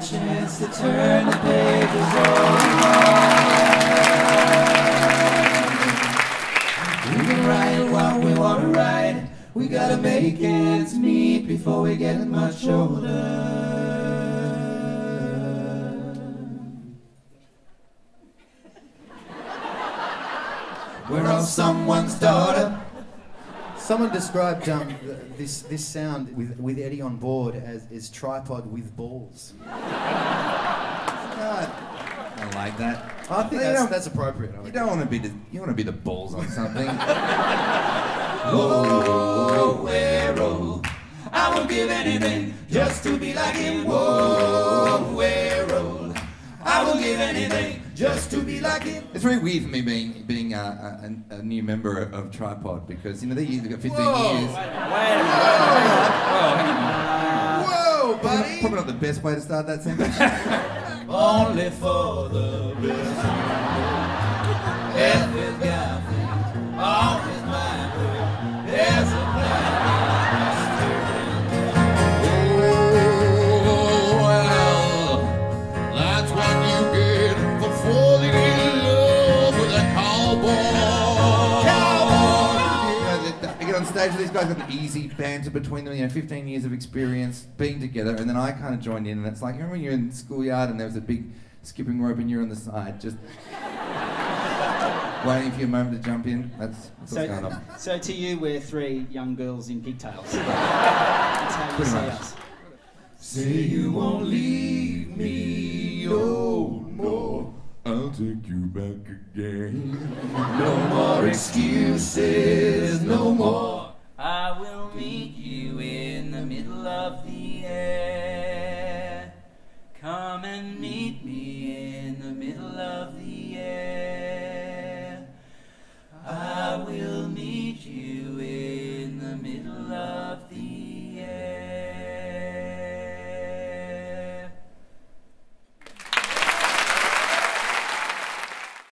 chance to turn the pages over. We can write what we want to write. We gotta make ends meet before we get much older. We're all someone's daughter. Someone described um, this this sound with, with Eddie on board as, as tripod with balls. I like that. I think You that's, don't- that's appropriate. You don't want to be the you want to be the balls on something. Whoa, where roll. I would give anything just to be like him. Whoa, where roll. I will give anything just to be like him. it's very weird for me being being a, a, a new member of Tripod because you know they've got 15 Whoa. years. Whoa, buddy! Probably not the best way to start that sentence. Only for the best. On stage, these guys got an easy banter between them, you know, 15 years of experience being together, and then I kind of joined in, and it's like, you remember when you're in the schoolyard and there was a big skipping rope and you're on the side, just waiting for your moment to jump in? That's, that's what's going So, on. so to you, we're three young girls in pigtails. That's how you see us. Say you won't leave me, oh no. I'll take you back again. No more excuses, no more.